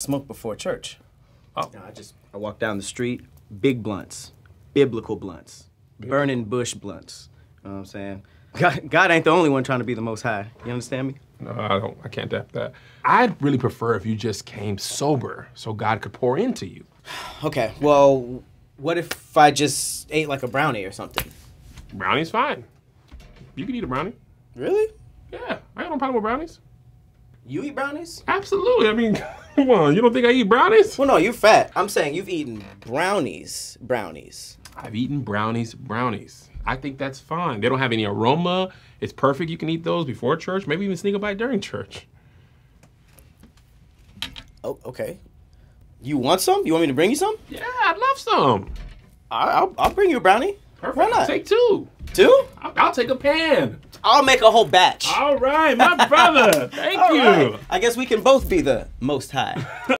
smoke before church. Oh. No, I just I walk down the street, big blunts, biblical blunts, burning bush blunts. You know what I'm saying? God, God ain't the only one trying to be the most high. You understand me? No, I don't. I can't doubt that. I'd really prefer if you just came sober, so God could pour into you. Okay, well, what if I just ate like a brownie or something? Brownie's fine. You can eat a brownie. Really? Yeah, I got no problem with brownies. You eat brownies? Absolutely. I mean, come on. You don't think I eat brownies? Well, no, you're fat. I'm saying you've eaten brownies. Brownies. I've eaten brownies, brownies. I think that's fine. They don't have any aroma. It's perfect. You can eat those before church, maybe even sneak a bite during church. Oh, okay. You want some? You want me to bring you some? Yeah, I'd love some. I- I'll, I'll bring you a brownie. Perfect. Why not? Take two. Two? I'll, take a pan. I'll make a whole batch. All right, my brother. Thank All you. right. I guess we can both be the most high.